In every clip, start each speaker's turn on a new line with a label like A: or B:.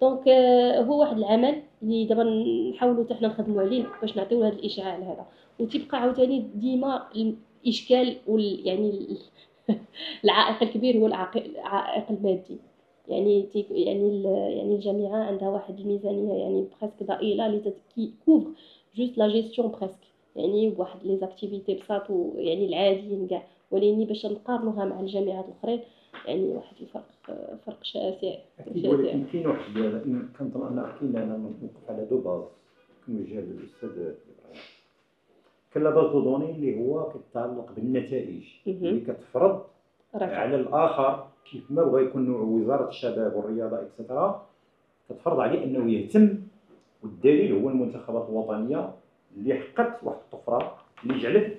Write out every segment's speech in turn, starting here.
A: donc آه، هو واحد العمل اللي دابا نحاولوا حتى حنا نخدموا عليه باش نعطيو هذا الإشعاع هذا. وتيبقى عاوتاني ديما الإشكال وال يعني ال- العائق الكبير هو العائق المادي. يعني يعني يعني الجامعة عندها واحد الميزانية يعني presque ضئيله اللي couvre juste la gestion presque يعني بواحد les activités بساط يعني العاديين كاع. ولكن باش نقارنوها مع الجامعات الأخرين يعني واحد الفرق فرق شاسع
B: أكيد ولكن كاين واحد كنظن إن كاين أنا نوقف على deux bases. كنوجه للاستاذ إبراهيم كاين la base de données اللي هو كيتعلق بالنتائج اللي. كتفرض
A: رفع.
B: على الآخر كيف ما بغى يكون وزارة الشباب والرياضة et cetera كتفرض عليه أنه يهتم والدليل هو المنتخبات الوطنية اللي حققت واحد الطفرة اللي جعلت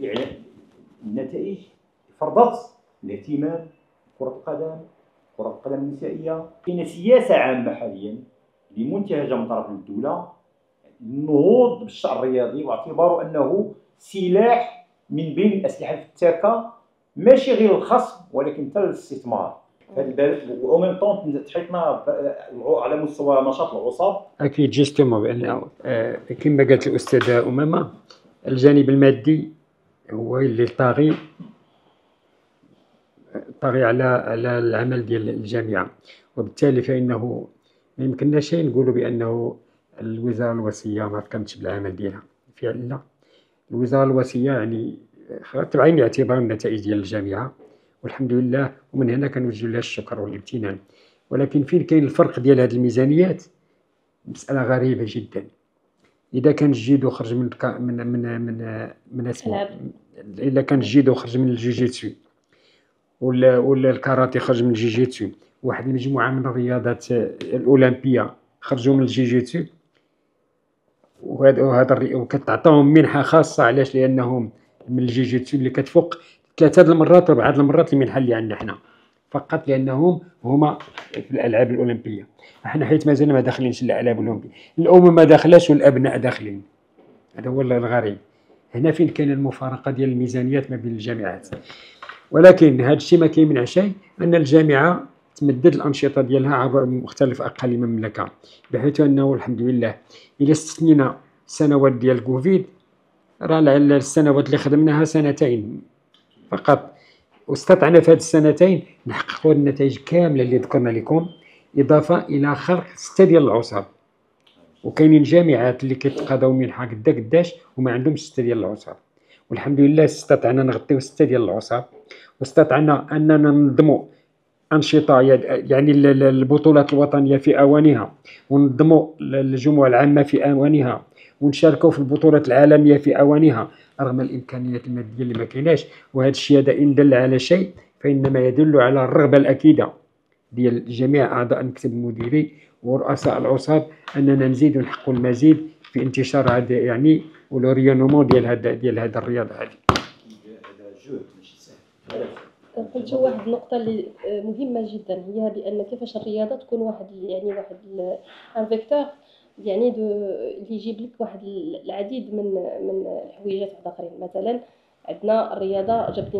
B: النتائج فرضت الاهتمام كرة القدم كرة القدم النسائية. كاينة سياسة عامة حاليا اللي منتهجة من طرف الدولة. النهوض بالشأن الرياضي واعتباره أنه سلاح من بين الأسلحة الفتاكة ماشي غير الخصم ولكن حتى الاستثمار. هذا الباب ومن طون تحيطنا على مستوى نشاط العصاب.
C: أكيد جوستومون بانه آه، كما قالت الأستاذة أمامة الجانب المادي هو اللي طاغي طاغي على على العمل ديال الجامعة. وبالتالي فإنه ما يمكنناش نقولوا بأنه الوزارة الوصية ما قامتش بالعمل ديالها. فعلا لا. الوزارة الوصية يعني خدت بعين الاعتبار النتائج ديال الجامعة والحمد لله ومن هنا كنوجه لها الشكر والامتنان. ولكن فين كاين الفرق ديال هذه الميزانيات؟ مسألة غريبة جدا. إذا كان الجيدو خرج من من من من من اسمه. إذا كان الجيدو خرج من الجوجيتسو. ولا ولا الكاراتي خرج من الجوجيتسو واحد المجموعة من الرياضات الأولمبية خرجوا من الجوجيتسو وهذا الري- وكتعطاهم منحة خاصة. علاش؟ لأنهم من الجوجيتسو اللي كتفوق ثلاثة د المرات أربعة د المرات المنحة اللي عندنا حنا. فقط لأنهم هما في الألعاب الأولمبية. إحنا حيت مازال ما داخلينش الألعاب الأولمبية. الأم ما داخلاش والأبناء داخلين. هذا هو الغريب. هنا فين كاين المفارقة ديال الميزانيات ما بين الجامعات. ولكن هذا الشيء ما كيمنع شيء أن الجامعة تمدد الأنشطة ديالها عبر مختلف أقاليم المملكة بحيث أنه الحمد لله إلى استثنينا السنوات ديال كوفيد راه لعل السنوات اللي خدمناها سنتين فقط. واستطعنا في هذه السنتين نحققوا النتائج كاملة اللي ذكرنا لكم إضافة إلى خلق ستة ديال العصاب وكاينين جامعات اللي كيتقاضاو منحه قدا قداش وما عندهمش ستة ديال العصاب والحمد لله استطعنا نغطيو ستة ديال العصاب واستطعنا أننا ننظموا أنشطة يعني ال- ال- البطولات الوطنية في أوانها وننظموا الجموع العامة في أوانها ونشاركوا في البطولات العالمية في أوانها رغم الإمكانيات المادية اللي ما كايناش وهذا الشيء هذا إن دل على شيء فإنما يدل على الرغبة الأكيدة ديال جميع أعضاء المكتب المديري ورؤساء العصاب أننا نزيد ونحققوا المزيد في انتشار هذا يعني ولوريونمون ديال هذا ديال هذا الرياضة هذه
A: قلت واحد النقطة اللي آه، مهمة جدا هي بأن كيفاش الرياضة تكون واحد يعني واحد ان فيكتور يعني دو اللي يجيب لك واحد العديد من من الحويجات واحد اخرين مثلا عندنا الرياضة جابت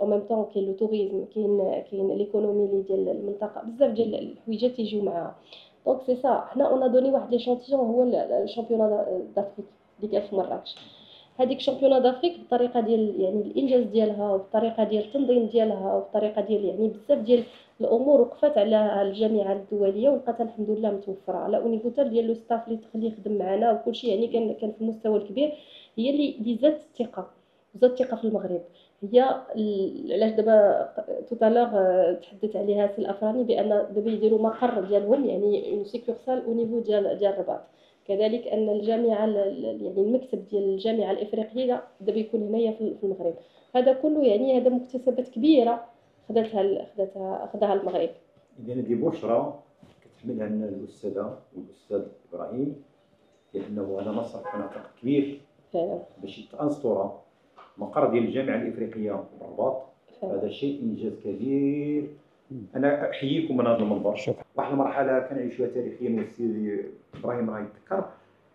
A: au même temps كاين le tourisme كاين كاين l'économie اللي ديال المنطقة بزاف ديال الحويجات يجيو معاها. donc c'est ça حنا on donnait واحد l'échantillon هو ال championnat d'Afrique اللي كان في مراكش هذيك championnat d'Afrique بالطريقة ديال يعني الإنجاز ديالها وبالطريقه ديال التنظيم ديالها وبالطريقه ديال يعني بزاف ديال الأمور وقفات على الجامعة الدولية ولقاتها الحمد لله متوفرة. على au niveau حتى ديال le staff اللي تخليه يخدم معنا وكلشي يعني كان كان في المستوى الكبير هي اللي اللي زادت الثقة. زادت الثقة في المغرب. هي علاش دابا tout à l'heure تحدث عليها سي الأفراني بأن دابا يديروا مقر ديالهم يعني une succursale au niveau ديال ديال الرباط. كذلك أن الجامعة ال- ال- يعني المكتب ديال الجامعة الإفريقية دابا يكون هنايا في في المغرب. هذا كله يعني هذا مكتسبات كبيرة خدتها ال- خدتها خدها المغرب.
B: إذا هذه بشرى كتحملها لنا الأستاذة والأستاذ إبراهيم لأنه هذا نصر ناطق كبير
A: فعلا.
B: باش يتانستورا مقر ديال الجامعة الإفريقية بالرباط.
A: فعلا.
B: هذا شيء إنجاز كبير. أنا أحييكم من هذا المنبر
C: شكرا.
B: واحد المرحلة كنعيشوها تاريخيا والسي إبراهيم راه يتذكر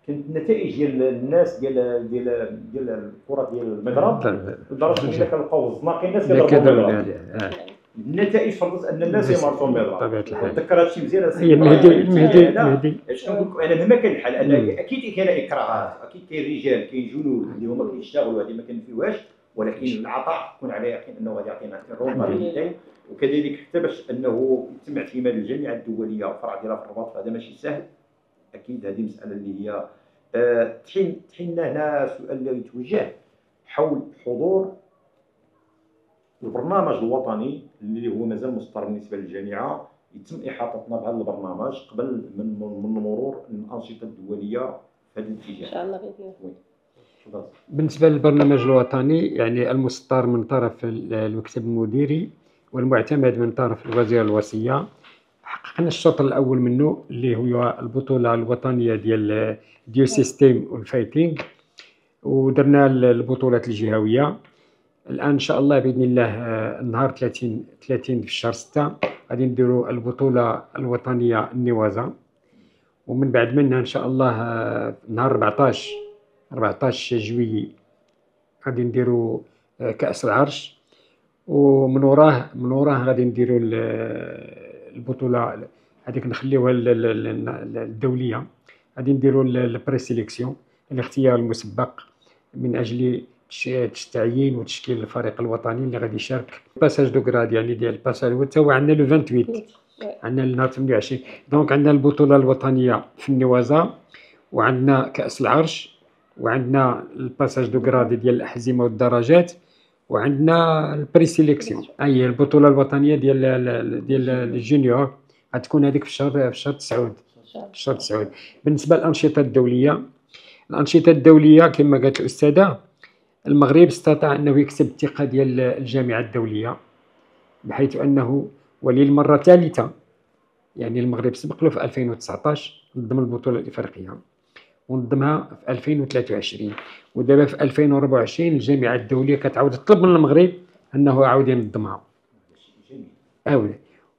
B: كانت النتائج ديال الناس ديال ديال ديال الكرة ديال المضرب لدرجة ان كنلقاو الزناقي الناس كيضربوا المضرب
C: لا. آه.
B: النتائج فرضت أن الناس يمارسوا المظاهر
C: بطبيعة الحال.
B: تذكر هذا الشيء مزيان
C: المهدي المهدي
B: هذا
C: المهدي
B: اش كنقول لكم أنا مهما كان الحال.
C: أنا.
B: أكيد كاين إكراهات. أكيد كاين رجال كاين جنود اللي هما كيشتغلوا هذه ما كنفيوهاش ولكن العطاء كون على يقين أنه غادي يعطينا ال rentabilité وكذلك حتى باش أنه يتم اعتماد الجامعة الدولية والفرع ديالها في الرباط فهذا ماشي سهل. أكيد هذه مسألة اللي هي آه، تحين تحين هنا سؤال اللي يتوجه حول حضور البرنامج الوطني اللي هو مازال مسطر بالنسبة للجامعة. يتم إحاطتنا بهذا البرنامج قبل من من مرور الأنشطة الدولية في هذا
A: إن
B: الاتجاه
A: شاء الله باذن.
C: بالنسبة للبرنامج الوطني يعني المسطر من طرف ال- المكتب المديري والمعتمد من طرف الوزير الوصية حققنا الشوط الأول منه اللي هو البطولة الوطنية ديال duo system وال fighting ودرنا ال- البطولات الجهوية. الآن إن شاء الله بإذن الله آه، النهار 30 30 في شهر 6 غادي نديروا البطولة الوطنية ال ne-waza. ومن بعد منها إن شاء الله آه، نهار 14 14 جويي غادي نديرو آه، كأس العرش. ومن وراه من وراه غادي نديرو ال- البطولة. هذيك نخليوها ل- ل- ل- الدولية. غادي نديرو les présélections الاختيار المسبق من أجل تش- التعيين وتشكيل الفريق الوطني اللي غادي يشارك. passage de grade يعني ديال ال passage هو تا هو عندنا le 28 عندنا النهار 28 donc عندنا البطولة الوطنية في النيوازا وعندنا كأس العرش وعندنا ال passage de grade ديال الأحزمة والدرجات. وعندنا ال présélection أي البطولة الوطنية ديال ديال ال junior. غتكون هذيك في شهر في شهر 9
A: ان شاء الله
C: في شهر 9 بالنسبة للأنشطة الدولية الأنشطة الدولية كما قالت الأستاذة المغرب استطاع أنه يكسب الثقة ديال الجامعة الدولية بحيث أنه وللمرة الثالثة يعني المغرب سبق له في 2019 نظم البطولة الإفريقية. ونظمها في 2023 ودابا في 2024 الجامعة الدولية كتعاود تطلب من المغرب أنه عاود ينظمها.
B: جميل
C: أولا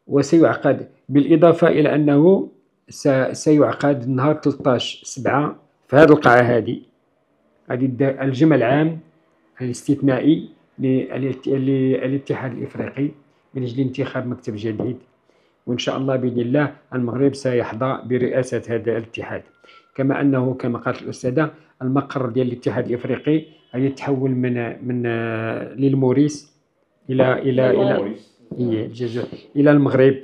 C: وسيعقد بالإضافة إلى أنه س- سيعقد النهار 13 7 في هذه القاعة هذه. يبدا الجمع العام الاستثنائي للات- للاتحاد الإفريقي من أجل انتخاب مكتب جديد. وإن شاء الله بإذن الله المغرب سيحظى برئاسة هذا الاتحاد. كما أنه كما قالت الأستاذة المقر ديال الاتحاد الإفريقي غادي يتحول من من آه، للموريس إلى إلى
B: موريس.
C: هي الجزائر إلى المغرب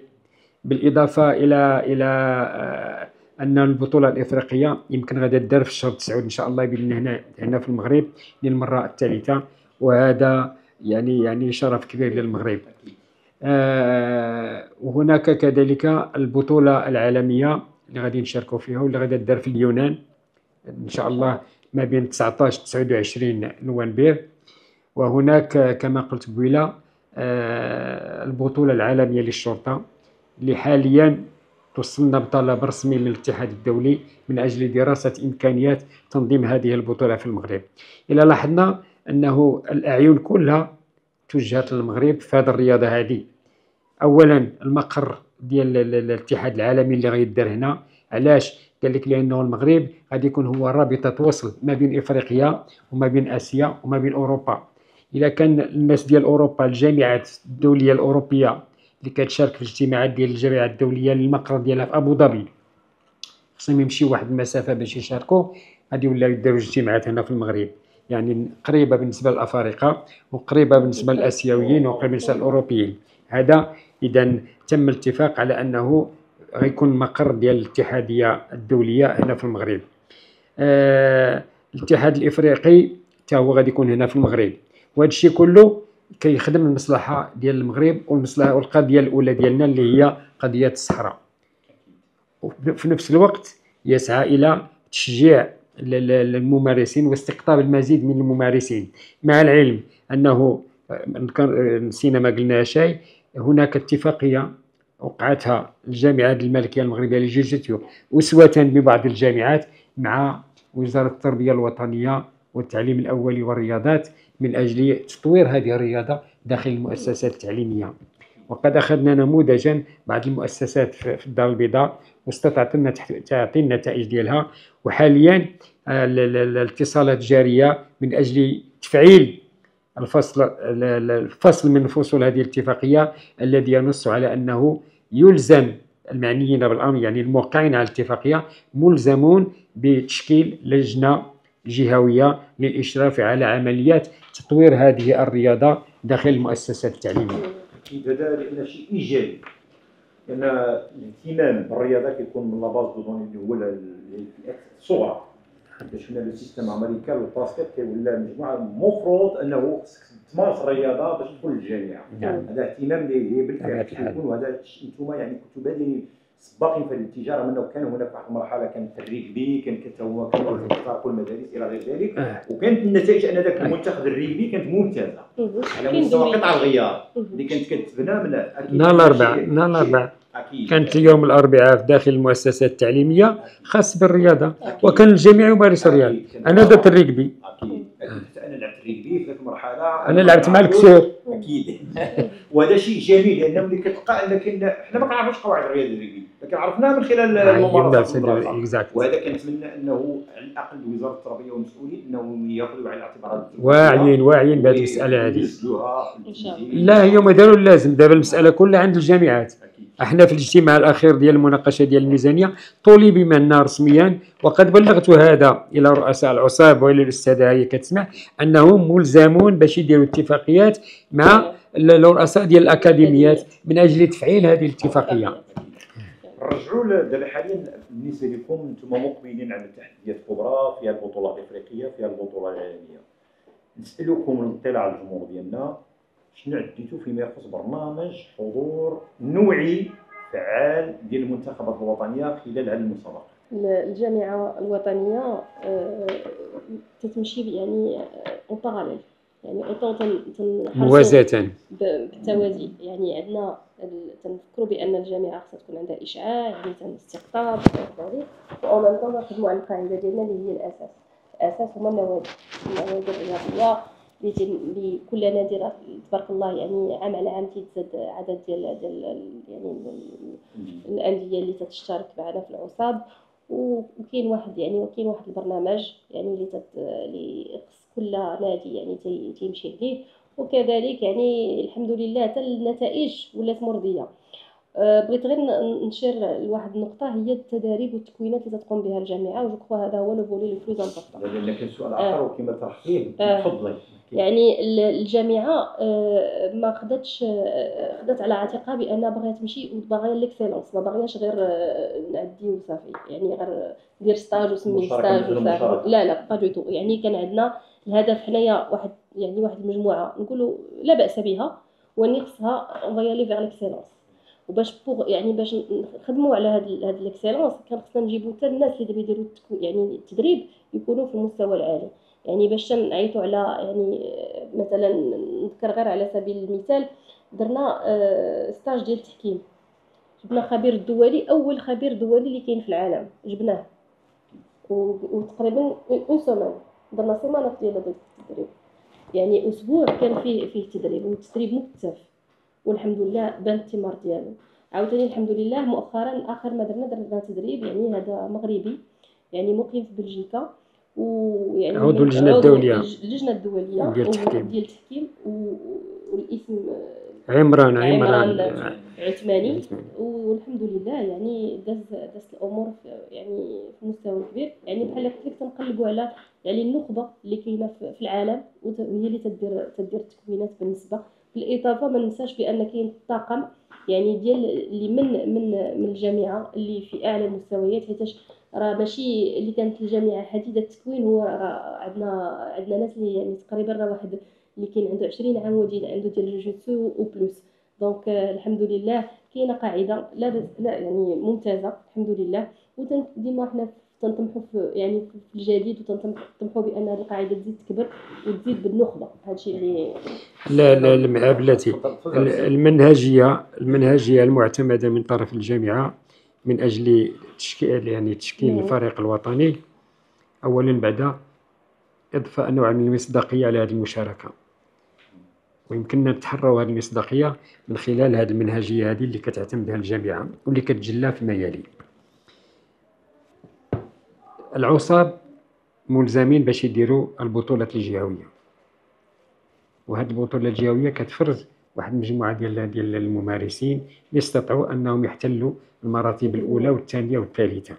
C: بالإضافة إلى إلى آه، أن البطولة الإفريقية يمكن غادي تدار في الشهر 9 إن شاء الله باذن هنا هنا في المغرب للمرة الثالثة وهذا يعني يعني شرف كبير للمغرب. آه، وهناك كذلك البطولة العالمية اللي غادي نشاركوا فيها واللي غادي تدار في اليونان. إن شاء الله ما بين 19 29 نوفمبر وهناك كما قلت قبيلة آه، البطولة العالمية للشرطة اللي حاليا توصلنا بطلب رسمي من الاتحاد الدولي من أجل دراسة إمكانيات تنظيم هذه البطولة في المغرب. إلى لاحظنا أنه الأعين كلها توجهت للمغرب في هذه الرياضة هذه. أولا المقر ديال ال- ال- الاتحاد العالمي اللي غيدار هنا. علاش؟ قال لك لأنه المغرب غادي يكون هو رابطة وصل ما بين إفريقيا وما بين آسيا وما بين أوروبا. إذا كان الناس ديال أوروبا الجامعات الدولية الأوروبية اللي كتشارك في الاجتماعات ديال الجامعة الدولية المقر ديالها في أبو ظبي. خصهم يمشيو واحد المسافة باش يشاركوا. غادي ولاو يديروا اجتماعات هنا في المغرب. يعني قريبة بالنسبة للافارقه وقريبة بالنسبة للآسيويين وقريبة بالنسبة للأوروبيين. هذا اذا تم الاتفاق على أنه غيكون مقر ديال الاتحادية الدولية هنا في المغرب. آه الاتحاد الإفريقي حتى هو غادي يكون هنا في المغرب. وهذا الشيء كله كيخدم المصلحة ديال المغرب والمصلحة والقضية الأولى ديالنا اللي هي قضية الصحراء. وفي نفس الوقت يسعى إلى تشجيع ال- ال- الممارسين واستقطاب المزيد من الممارسين. مع العلم أنه آه، نسينا ما قلنا شيء هناك اتفاقية وقعتها الجامعة الملكية المغربية لجوجيتيو أسوة ببعض الجامعات مع وزارة التربية الوطنية والتعليم الأولي والرياضات من أجل تطوير هذه الرياضة داخل المؤسسات التعليمية. وقد أخذنا نموذجا بعض المؤسسات في الدار البيضاء واستطاعت لنا تحت- تعطي النتائج ديالها. وحاليا ال- ال- الاتصالات جاريه من أجل تفعيل الفصل ال- ال- الفصل من فصول هذه الاتفاقية الذي ينص على أنه يلزم المعنيين بالأمر يعني الموقعين على الاتفاقية ملزمون بتشكيل لجنة جهوية للإشراف على عمليات تطوير هذه الرياضة داخل المؤسسات التعليمية.
B: أكيد هذا لأن شيء إيجابي لأن الاهتمام بالرياضة كيكون من la base de données اللي هو ال- حتى شفنا لو سيستم امريكان وال basket كيولى مجموعة مفروض انه خصك تمارس الرياضة باش تدخل للجامعه
C: نعم.
B: هذا اهتمام اللي بالفعل. يكون وهذا الشيء أنتم يعني كنتوا بادين سباقين في الاتجاه رغم انه كان هناك واحد المرحلة كان الريغبي كان حتى هو كانوا يخترقوا المدارس إلى غير ذلك
C: آه.
B: وكانت النتائج أن ذاك
C: أي.
B: المنتخب الريغبي كانت
A: ممتازة.
B: على مستوى. قطع الغيار. اللي كانت كتبنى من
C: نهار الأربعاء
B: شيء-
C: نهار
B: أكيد
C: كانت يوم الأربعاء في داخل المؤسسات التعليمية
B: أكيد.
C: خاص بالرياضة
A: أكيد.
C: وكان الجميع يمارس.
B: كان-
C: أنا درت الريغبي.
B: أكيد. أكيد حتى أنا لعبت الريغبي في المرحلة.
C: أنا لعبت مع الكسور.
B: أكيد. وهذا شيء جميل لأنه ملي كتلقى ان كاين حنا ما كنعرفوش قواعد الرياضة الريغبي. لكن عرفناها من خلال
C: الممارسة
B: وهذا كنتمنى أنه على الأقل وزارة التربية والمسؤولين أنهم ياخذوا بعين الاعتبار
C: واعيين واعيين بهذه المسألة هذه. لا هي ما داروا اللازم دابا المسألة كلها عند الجامعات. إحنا في الاجتماع الاخير ديال المناقشة ديال الميزانية طلب منا رسميا وقد بلغت هذا إلى رؤساء العصاب وإلى الأستاذة هي كتسمع انهم ملزمون باش يديروا اتفاقيات مع ال- الرؤساء ديال الأكاديميات من أجل تفعيل هذه الاتفاقية.
B: نرجعوا ل- دابا حاليا بالنسبة لكم أنتم مقبلين على تحديات كبرى فيها البطولة الإفريقية فيها البطولة العالمية. نسألكم من اطلاع الجمهور ديالنا. شنو عديتوا فيما يخص برنامج حضور نوعي فعال ديال المنتخبات الوطنية خلال هذه المسابقة؟
A: الجامعة الوطنية آه، تتمشي يعني en parallèle يعني autant
C: موازاة.
A: ب- بالتوازي. يعني عندنا تنفكروا بأن الجامعة خصها تكون عندها إشعاع يعني تنستقطاب ذلك و au même temps نخدموا على القاعدة ديالنا اللي هي الأساس. الأساس هما النوادي. النوادي الرياضية اللي كل نادي راه تبارك الله يعني عام على عام تيتزاد عدد ديال ديال ال- يعني ال- الأندية اللي تتشترك معنا في العصب. وكاين واحد يعني وكاين واحد البرنامج يعني اللي تت اللي خص كل نادي يعني تي- تيمشي ليه وكذلك يعني الحمد لله حتى النتائج ولات مرضية. أه، بغيت غير نشير لواحد النقطة هي التدريب والتكوينات اللي تتقوم بها الجامعة وجو هذا هو le volet le plus important
B: لأن كان سؤال آخر وكما طرح فيه
A: آه.
B: تفضلي.
A: يعني ال- الجامعة آه، ما خدتش آه، خدت على عاتقها بان باغية تمشي وباغيه l'excellence ما باغياش غير آه، نعدي وصافي يعني غير دير stage وسمي
B: stage
A: وصافي. لا لا pas du tout يعني كان عندنا الهدف حنايا واحد يعني واحد المجموعة نقولوا لا بأس بها وني خصها فيالي vers l'excellence وباش pour يعني باش نخدموا على هاد هاد l'excellence كان خصنا نجيبوا حتى الناس اللي دابا يديروا يعني التدريب يكونوا في المستوى العالي. يعني باش نعيطوا على يعني آه، مثلا نذكر غير على سبيل المثال درنا آه، stage ديال التحكيم. جبنا خبير دولي أول خبير دولي اللي كاين في العالم. جبناه. وتقريبا en semaine درنا سيمانه ديال هذا التدريب. يعني أسبوع كان فيه فيه تدريب والتدريب مكثف والحمد لله بان الثمار ديالو. عاوتاني الحمد لله مؤخرا آخر ما درنا درنا تدريب يعني هذا مغربي. يعني مقيم في بلجيكا. ويعني
C: عضو
A: من-
C: اللجنة
A: عضو
C: الدولية.
A: اللج- اللجنه الدولية
C: ديال التحكيم.
A: ديال التحكيم والاسم
C: عمران
A: عمران عثماني. والحمد لله يعني داز داز الأمور في يعني في مستوى كبير يعني بحال قلت لك تنقلبوا على يعني النخبة اللي كاينة في في العالم وهي اللي تدير تدير التكوينات بالنسبة بالاضافه ما ننساش بأن كاين الطاقم يعني ديال اللي من من من الجامعة اللي في أعلى المستويات حيتاش راه ماشي اللي كانت الجامعة جديدة التكوين هو راه عندنا عندنا ناس اللي يعني تقريبا راه واحد اللي كاين عنده 20 عام وديال عنده ديال الجوجيتسو و plus donc آه، الحمد لله كاينة قاعدة لا لا يعني ممتازة الحمد لله. وديما حنا تنطمحوا في يعني في الجديد وتنطمحوا بأن هذه القاعدة تزيد تكبر وتزيد بالنخبة. هذا الشيء اللي
C: لا لا لا مع بلاتي.
B: تفضل- تفضل.
C: المنهجية المنهجية المعتمدة من طرف الجامعة من أجل تشكيل يعني تشكيل
A: نعم.
C: الفريق الوطني. اولا بعد اضفاء نوع من المصداقية على هذه المشاركة. ويمكننا نتحروا هذه المصداقية من خلال هذه المنهجية هذه اللي كتعتمد بها الجامعة واللي كتجلى فيما يلي العصاب ملزمين باش يديروا البطولات الجهوية. وهذه البطولة الجهوية كتفرز واحد المجموعة ديال ديال الممارسين اللي استطاعوا أنهم يحتلوا المراتب الأولى والثانية والثالثة.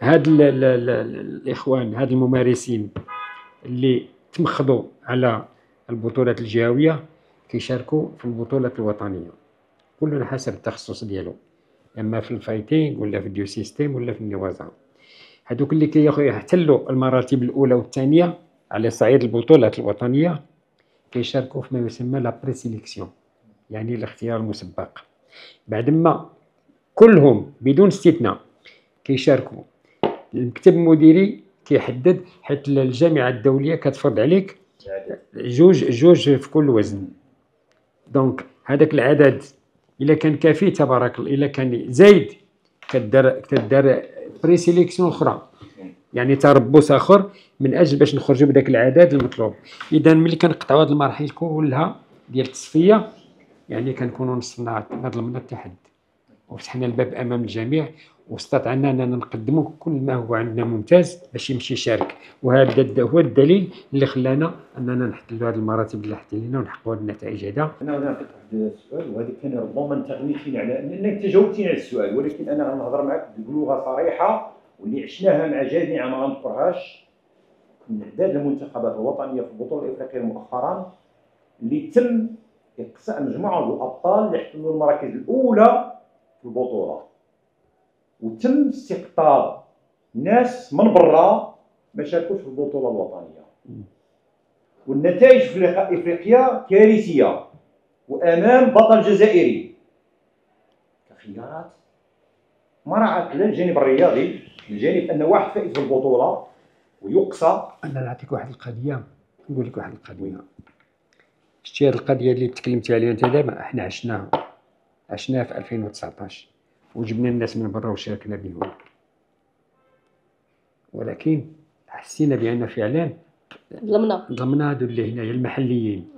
C: هاد ال ال ال الإخوان هاد الممارسين اللي تمخضوا على البطولات الجهوية كيشاركوا في البطولات الوطنية كل حسب التخصص ديالو. أما في ال fighting ولا في ال duo system ولا في النيوازا هذوك اللي كيحتلوا المراتب الأولى والثانية على صعيد البطولات الوطنية كيشاركوا فيما يسمى la présélection يعني الاختيار المسبق. بعد ما كلهم بدون استثناء كيشاركوا. المكتب المديري كيحدد حيت الجامعة الدولية كتفرض عليك جوج جوج في كل وزن. donc هذاك العدد إلا كان كافي تبارك الله إلا كان زايد كدار كدار présélection أخرى. يعني تربص آخر من أجل باش نخرجوا بداك العدد المطلوب. اذا ملي كنقطعوا هذه المراحل كلها ديال التصفية يعني كنكونوا نصفنا نظمنا التحدي وفتحنا الباب أمام الجميع واستطعنا أننا نقدموا كل ما هو عندنا ممتاز باش يمشي يشارك. وهذا هو الدليل اللي خلانا أننا نحتلوا هذه المراتب اللي حتلينا ونحققوا النتائج هذا.
B: أنا نعطيك واحد السؤال وهذا كان ربما انت غنيتيني على أنك انت جاوبتيني على السؤال ولكن أنا غنهضر معك بلغة صريحة واللي عشناها مع جامعه ما غنذكرهاش من اعداد المنتخبات الوطنية في البطولة الإفريقية مؤخرا اللي تم إقصاء مجموعة من الأبطال اللي حصلوا المراكز الأولى البطولة. وتم استقطاب ناس من برا ما شاركوش في البطولة الوطنية. والنتائج في إفريقيا كارثية. وأمام بطل جزائري. كخيارات. ما راعت لا الجانب الرياضي. الجانب أن واحد فائز في البطولة ويقصى.
C: أنا نعطيك واحد القضية. نقول لك واحد القضية. شتي هذه القضية اللي تكلمتي عليها أنت دابا إحنا عشناها. عشناها في 2019 وجبنا الناس من برا وشاركنا بهم ولكن حسينا بأن فعلا
A: ظلمنا.
C: ظلمنا هادو اللي هنايا المحليين.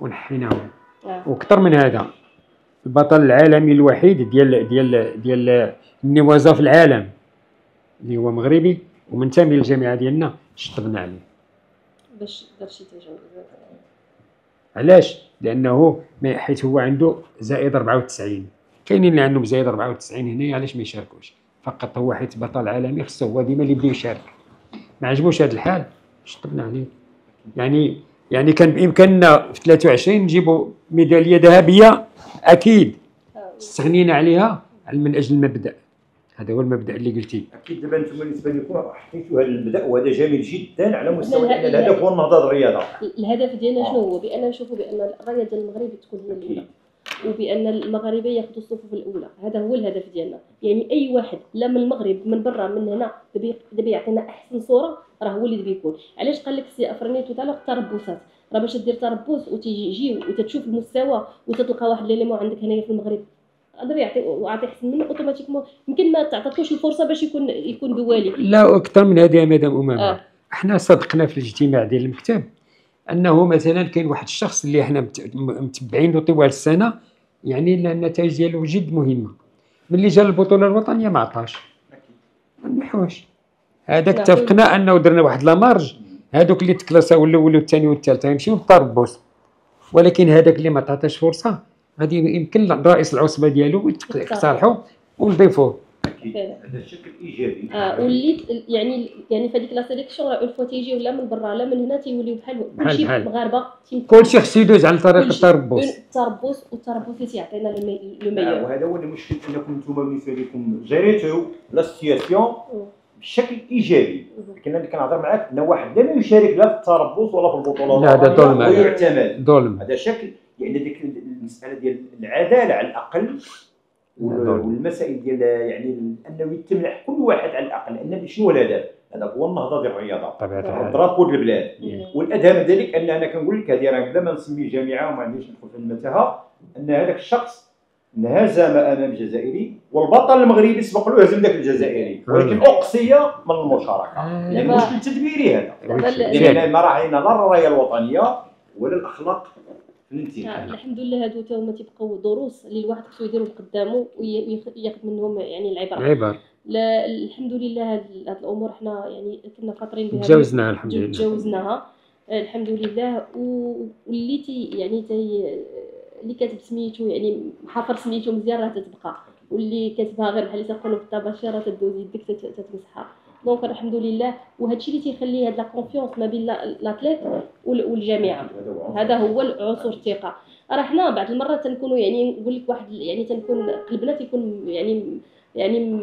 C: ونحيناهم.
A: آه.
C: وأكثر من هذا البطل العالمي الوحيد ديال ديال ديال النوازه في العالم اللي هو مغربي ومنتمي للجامعة ديالنا شطبنا عليه.
A: باش دار شي تجاوز
C: علاش؟ لأنه حيت هو عنده زائد 94 كاينين اللي عندهم زائد 94 هنايا علاش ما يشاركوش؟ فقط هو حيت بطل عالمي خصو هو ديما اللي يبدأ يشارك. ما عجبوش هذا الحال؟ شطبنا عليه؟ يعني يعني كان بإمكاننا في 23 نجيبوا ميدالية ذهبية
A: أكيد.
C: استغنينا عليها من أجل المبدأ. هذا هو المبدأ اللي قلتي
B: أكيد دابا أنتم بالنسبة لكم حطيتوا هذا المبدأ وهذا جميل جدا على مستوى
A: لا،
B: ان
A: لا،
B: الهدف هو النهضه بالرياضه
A: الهدف ديالنا
B: آه.
A: شنو هو؟ بأن نشوفوا بأن الرايه ديال المغرب تكون هي الأولى. وبأن المغاربه ياخذوا الصفوف الأولى. هذا هو الهدف ديالنا. يعني أي واحد لا من المغرب من برا من هنا دابا يعطينا أحسن صورة راه هو اللي دابا يكون. علاش قال لك السي أفراني تو تالوغ التربصات راه باش دير تربص وتيجي وتتشوف المستوى وتتلقى واحد ليليمون عندك هنايا في المغرب. دابا يعطي وعطي احسن منه اوتوماتيكمون يمكن ما تعطاتوش الفرصة باش يكون يكون دوالي
C: لا أكثر من هذه يا مدام أمامة.
A: آه.
C: إحنا صدقنا في الاجتماع ديال المكتب أنه مثلا كاين واحد الشخص اللي إحنا متبعينه طوال السنة يعني ال- النتائج ديالو جد مهمة. ملي جا البطوله الوطنية ما عطاش. ما نحوش. هذاك اتفقنا أنه درنا واحد لامارج هذوك اللي تكلاساو الأول والثاني والثالث يمشيو بالتربص ولكن هذاك اللي ما تعطاش فرصة غادي يمكن رئيس العصبه ديالو يقترحوا ونضيفوه.
B: هذا الشكل إيجابي.
A: آه وليت يعني يعني في هذيك la sélection راه une fois تيجيو لا من برا لا من هنا تيوليو بحال كلشي. مغاربة
C: كلشي خصو يدوز على طريق. التربص
A: التربص والتربص اللي تيعطينا le
B: آه،
A: meilleur.
B: وهذا هو المشكل أنكم أنتم بالنسبة لكم جريتوا la situation بشكل إيجابي. لكن أنا كنهضر معاك ان واحد لا يشارك لا في التربص ولا في البطولة
C: لا، هذا ظلم. هذا.
B: ويعتمد.
C: ظلم.
B: هذا شكل يعني ديك المسألة ديال العدالة على الأقل وال-
C: ظلم.
B: والمسائل ديال يعني أنه يتمنح كل واحد على الأقل أن شنو هو الهدف؟ الهدف هو النهضة ديال الرياضة
C: طبيعة الحال
B: الدرابو ديال البلاد
A: مم.
B: والأدهى من ذلك أن أنا كنقول لك هذه راه بلا ما نسمي جامعة وما عنديش ندخل في المتاهه أن هذاك الشخص انهزم أمام الجزائري والبطل المغربي سبق له هزم ذاك الجزائري ولكن أقصي من
C: المشاركة
B: يعني مشكل تدبيري هذا. لأن ما راعينا لا الرايه الوطنية ولا الأخلاق في
A: آه، الحمد لله هادو تا هما تيبقاو دروس اللي الواحد خصو يديرهم قدامه وياخذ منهم يعني العبره
C: عبر
A: لا الحمد لله هاد هاد الأمور حنا يعني كنا فاطرين بها.
C: تجاوزناها الحمد لله
A: تجاوزناها. آه، الحمد لله واللي تي يعني تي اللي كاتب سميتو يعني حافر سميتو مزيان راه تتبقى. واللي كاتبها غير بحال اللي تنقولوا بالطباشير راه تدوز يدك تت- تتمسحها. donc الحمد لله وهذا الشيء اللي تيخلي هاد la confiance ما بين l'- l'athlète وال- والجامعة
B: هذا هو
A: عنصر الثقة. راه حنا بعض المرات تنكونوا يعني نقول لك واحد يعني تنكون قلبنا تيكون يعني يعني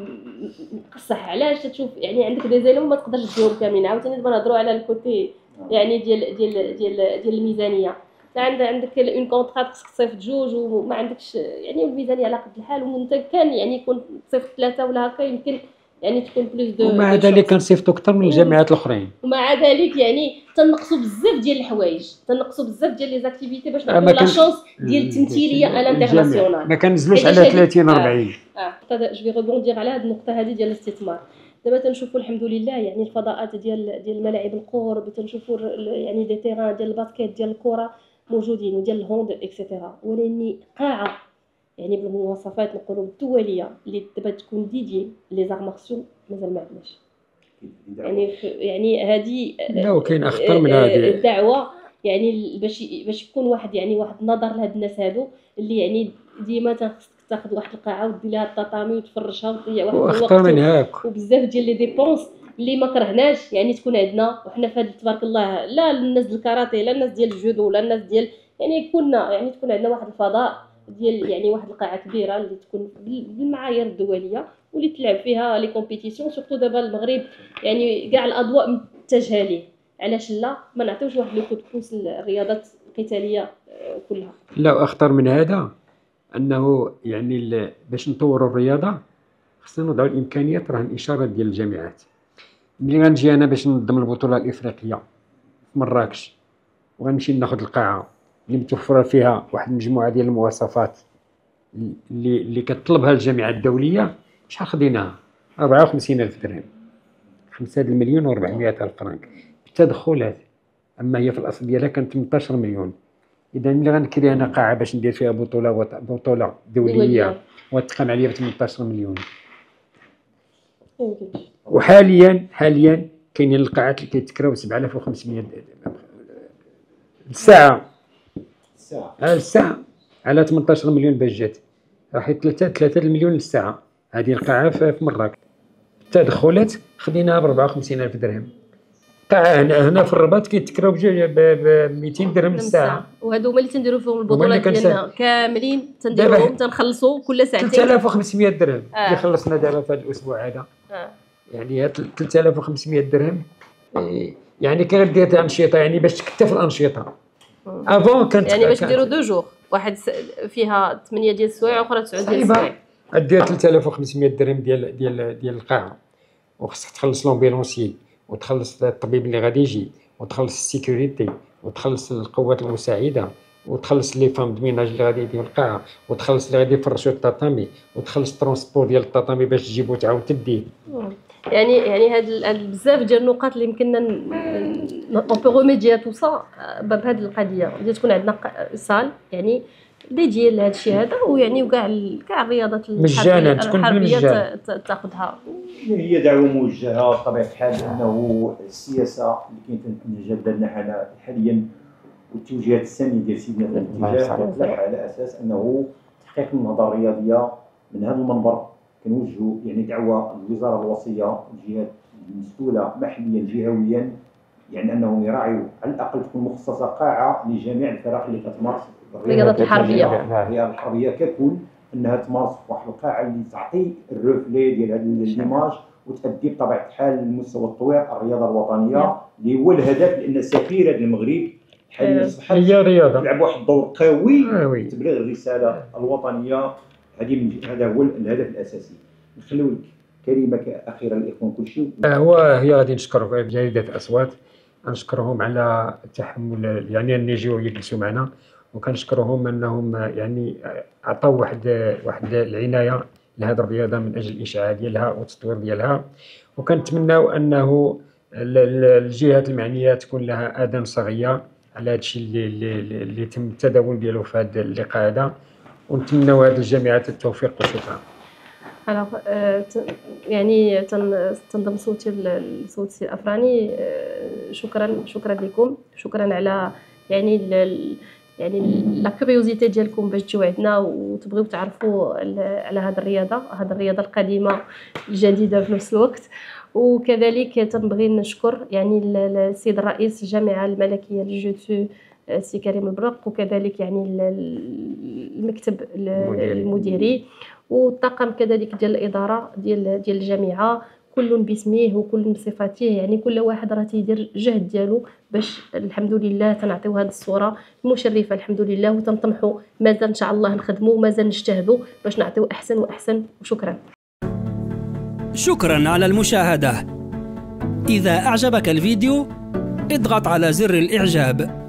A: مقصح. علاش تشوف يعني عندك des élus ما تقدرش تجاوب كاملين؟ عاوتاني دابا نهضروا على ال côté يعني ديال ديال ديال ديال الميزانية. عند عندك une contrainte خصك تصيفط جوج وما عندكش يعني الميزانية على قد الحال وانت كان يعني يكون تصيفط ثلاثة ولا هكا يمكن يعني تكون plus de
C: ومع ذلك. كنصيفطوا أكثر من الجامعات الأخرين.
A: ومع ذلك يعني تنقصوا بزاف ديال الحوايج تنقصوا بزاف ديال les activités باش
C: آه،
A: نعطيو
C: la
A: chance ديال التمثيليه على ال international
C: ما كنزلوش على
A: هادي-
C: 30
A: آه.
C: 40
A: آه je vais répondre على هذه النقطة هذه ديال الاستثمار. دابا تنشوفوا الحمد لله يعني الفضاءات ديال ديال ملاعب القرب تنشوفوا يعني des terrains ديال ال basket ديال الكرة موجودين وديال ال hand et cetera ولكن قاعة يعني بالمواصفات نقولوا الدوليه اللي دابا تكون dédiée les arts martiaux مازال ما عندناش. يعني يعني هذه
C: لا وكاين أخطر من هذه
A: الدعوة يعني باش باش يكون واحد يعني واحد النظر لهاد الناس هادو اللي يعني ديما تخصك تاخذ واحد القاعة ودير لها التطامي وتفرشها وتضيع واحد
C: وأخطر من
A: الوقت
C: هاك.
A: وبزاف ديال les dépenses اللي ما كرهناش يعني تكون عندنا وحنا في تبارك الله لا الناس ديال الكاراتيه لا الناس ديال الجودو لا الناس ديال يعني كنا يعني تكون عندنا واحد الفضاء ديال يعني واحد القاعة كبيرة اللي تكون بال- بالمعايير الدولية واللي تلعب فيها les compétitions surtout دابا المغرب يعني كاع الأضواء متجهه ليه علاش لا؟ ما نعطيوش واحد le coup de pouce للرياضات القتالية آه، كلها.
C: لا وأخطر من هذا أنه يعني باش نطوروا الرياضة خصنا نوضعوا الإمكانيات راه الإشارة ديال الجامعات. ملي غنجي أنا باش ننظم البطولة الإفريقية في مراكش وغنمشي ناخذ القاعة. اللي متوفره فيها واحد المجموعة ديال المواصفات اللي اللي كتطلبها الجامعة الدولية شحال خديناها؟ 54 ألف درهم. 5 المليون و400 ألف فرنك بالتدخلات أما هي في الأصل ديالها كانت 18 مليون. إذا ملي غنكري أنا قاعة باش ندير فيها بطولة وط... بطولة دولية,
A: دولية.
C: وتقام عليا ب 18 مليون وحاليا حاليا كاينين القاعات اللي كيتكراو 7500 الساعة
B: الساعة.
C: على الساعة على 18 مليون باش جات راح 3 3 المليون للساعة. هذه القاعه في مراكش التدخلات خديناها ب 54 ألف درهم. قاعه هنا هنا في الرباط كيتكراو ب 200 درهم للساعة.
A: وهادو هما اللي تنديروا فيهم البطولات ديالنا كاملين تنديروهم تنخلصوا كل ساعتين.
C: 3500 درهم.
A: آه.
C: اللي خلصنا دابا في هذا الأسبوع هذا.
A: آه.
C: يعني هاد 3500 درهم. إيه، يعني كدير انشطه يعني باش تكثف
A: الأنشطة.
C: avant كانت
A: يعني باش نديروا deux jours. واحد فيها 8 ديال السوايع وأخرى 9 ديال. السوايع.
C: دير 3500 درهم ديال ديال ديال القاعة. وخصك تخلص l'ambulance وتخلص الطبيب اللي غادي يجي وتخلص ال sécurité وتخلص القوات المساعدة وتخلص les femmes de ménage اللي غادي يديو القاعة وتخلص اللي غادي يفرشوا التطامي وتخلص ال transport ديال التطامي باش تجيبو تعاود تديه.
A: يعني يعني هاد بزاف ديال النقاط اللي يمكننا on peut remédier tout ça بهاد القضية. ديال تكون عندنا salle يعني dédiée لهذا الشيء هذا ويعني وكاع كاع الرياضات
C: مجانا، تكون بالمجان.
A: تاخذها
B: هي دعوة موجهة بطبيعة الحال انه السياسة اللي كاين تنتج بلادنا حاليا والتوجيهات السامية ديال سيدنا في
C: الله
B: الاتجاه على أساس أنه تحقيق النهضه الرياضيه من هذا المنبر. كنوجهوا يعني دعوة للوزاره الوصية الجهات المسؤولة محليا جهويا يعني انهم يراعيوا على الأقل تكون مخصصة قاعة لجميع الفرق اللي كتمارس
A: الرياضات الحربية.
B: الرياضة الحربية ككل أنها تمارس في واحد القاعة اللي تعطي الرفلي ديال هذا الاندماج وتؤدي بطبيعة الحال لمستوى تطوير الرياضة الوطنية اللي هو الهدف لأن سفيرة المغرب حاليا
A: آه.
B: اصبحت
C: هي رياضة
B: تلعب واحد الدور قوي
C: وي.
B: في تبليغ الرسالة الوطنية هذه هذا هو الهدف الأساسي. نخليو لك كلمه اخيره للاخوان كل شيء
C: آه، هو هي غادي نشكر جريدة أصوات. نشكرهم على تحمل يعني أن يجيو يجلسوا معنا. وكنشكرهم أنهم يعني عطاو واحد واحد العناية لهذه الرياضة من أجل الإشعاع ديالها والتطوير ديالها. وكنتمناو ال- الجهات المعنية تكون لها آذان صاغية على هذا الشيء اللي, اللي, اللي تم التداول ديالو في هذا اللقاء هذا. ونتمناو هذه الجامعات التوفيق والشكر
A: alors يعني تنضم صوتي لصوت السي الافراني شكرا شكرا لكم. شكرا على يعني يعني la curiosité ديالكم باش تجيو عندنا وتبغيو تعرفوا على هذه الرياضة هذه الرياضة القديمة الجديدة في نفس الوقت. وكذلك تنبغي نشكر يعني السيد الرئيس الجامعة الملكية للجوتو السي كريم البرق وكذلك يعني المكتب المديري. والطاقم كذلك ديال الإدارة ديال ديال الجامعة. كل باسمه وكل بصفاته يعني كل واحد راه تيدير الجهد ديالو باش الحمد لله تنعطيو هذه الصورة مشرفة الحمد لله وتنطمحوا مازال إن شاء الله نخدموا مازال نجتهدوا باش نعطيو أحسن وأحسن. وشكرا
D: شكرا على المشاهدة. إذا أعجبك الفيديو اضغط على زر الإعجاب.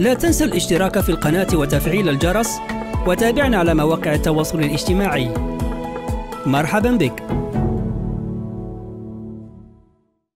D: لا تنسى الاشتراك في القناة وتفعيل الجرس وتابعنا على مواقع التواصل الاجتماعي. مرحبا بك.